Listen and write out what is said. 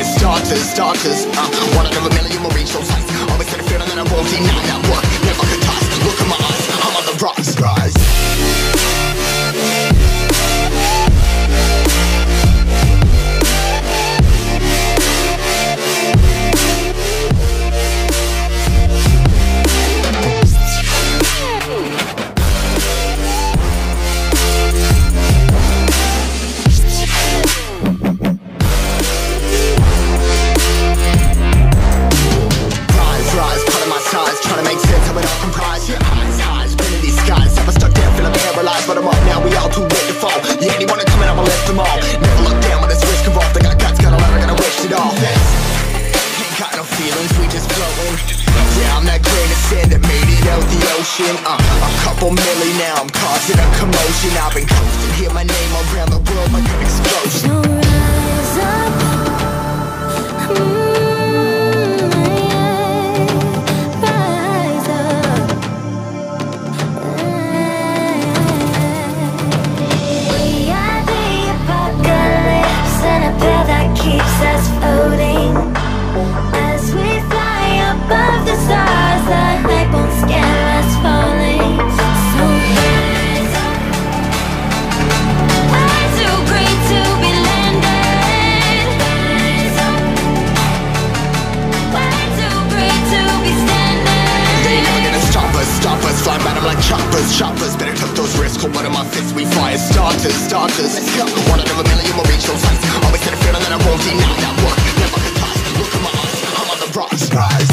starters, starters. Uh, one out of a million will reach those heights. Always had a feeling that I won't deny that work. Makes sense how it all comprised. Your eyes high been in these skies. I stuck there, feeling paralyzed But I'm up now, we all too late to fall. Yeah, anyone that's coming, I'ma lift them all. Never look down when it's risk involved They got guts, got a lot, I gotta waste it all. Thanks. Ain't got no feelings, we just floating Down that grain of sand that made it out the ocean. Uh, A couple milli, now, I'm causing a commotion. I've been coasting, hear my name around the world like an explosion choppers, choppers Better took those risks, hold one of my fists We fire starters, starters. Let's go, one out of a million will reach those heights Always had a feeling that I won't deny that work Never toss, look at my eyes I'm on the rise, rise